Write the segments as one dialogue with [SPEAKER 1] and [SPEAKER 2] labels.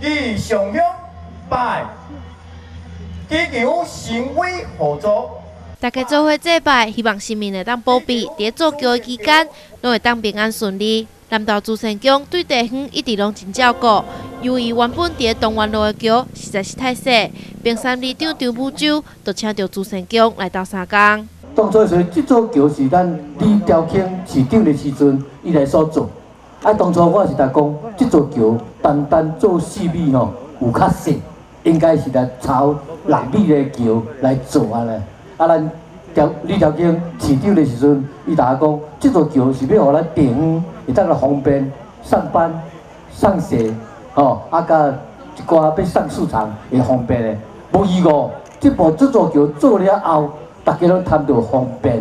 [SPEAKER 1] 以上香拜，祈求神威护助。
[SPEAKER 2] 大家做伙祭拜，希望市民会当保庇，伫做桥的期间，拢会当平安顺利。南投朱神宫对地方一直拢真照顾，由于原本伫东湾路的桥实在是太小，平山里长张武洲就请到朱神宫来到三江。
[SPEAKER 3] 当初说这座桥是咱李兆庆市长的时阵，伊来所做。啊，当初我是在讲，这座桥单单做四米吼，有较小，应该是来朝六米的桥来做啊咧。啊，咱条李条经市长的时阵，伊大讲，这座桥是要互咱地方会当来方便上班、上学，吼，啊，甲一寡要上市场会方便的。无意外，这部这座桥做了后。大家拢谈到方便，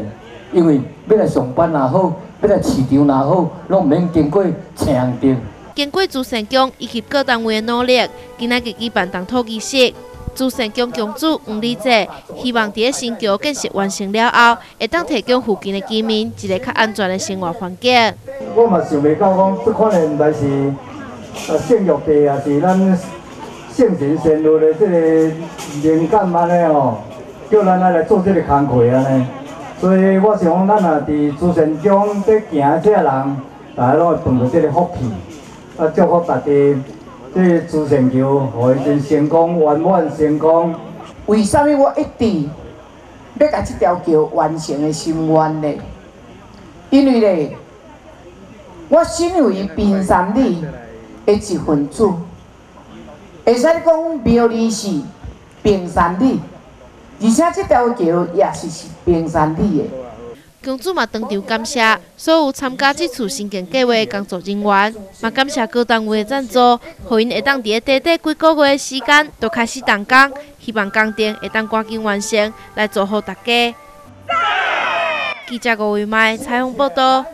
[SPEAKER 3] 因为要来上班也好，要来市场也好，拢毋免经过车顶。
[SPEAKER 2] 经过朱善江以及各单位的努力，今仔日举办动土仪式。朱善宫宫主黄丽姐希望伫个新桥建设完成了后，会当提供附近的居民一个较安全的生活环境。
[SPEAKER 4] 我嘛想袂到讲，这款的毋但是呃圣育地，也是咱圣贤贤路的这个灵感安尼哦。叫咱来来做这个工课啊呢，所以我想讲，咱若伫朱仙宫在行这人，大家拢会碰到这个福气，啊，祝福大家这朱仙桥互伊真成功，圆满成功。
[SPEAKER 5] 为什么我一直要甲这条桥完成的心愿呢？因为呢，我身为平山里的一份子，会使讲庙里是平山里。而且这条桥也是是平山里的。
[SPEAKER 2] 公主嘛当场感谢所有参加这次新建计划的工作人员，嘛感谢各单位的赞助，互因会当伫短短几个月的时间就开始动工，希望工程会当赶紧完成，来祝福大家。记者吴伟麦采访报道。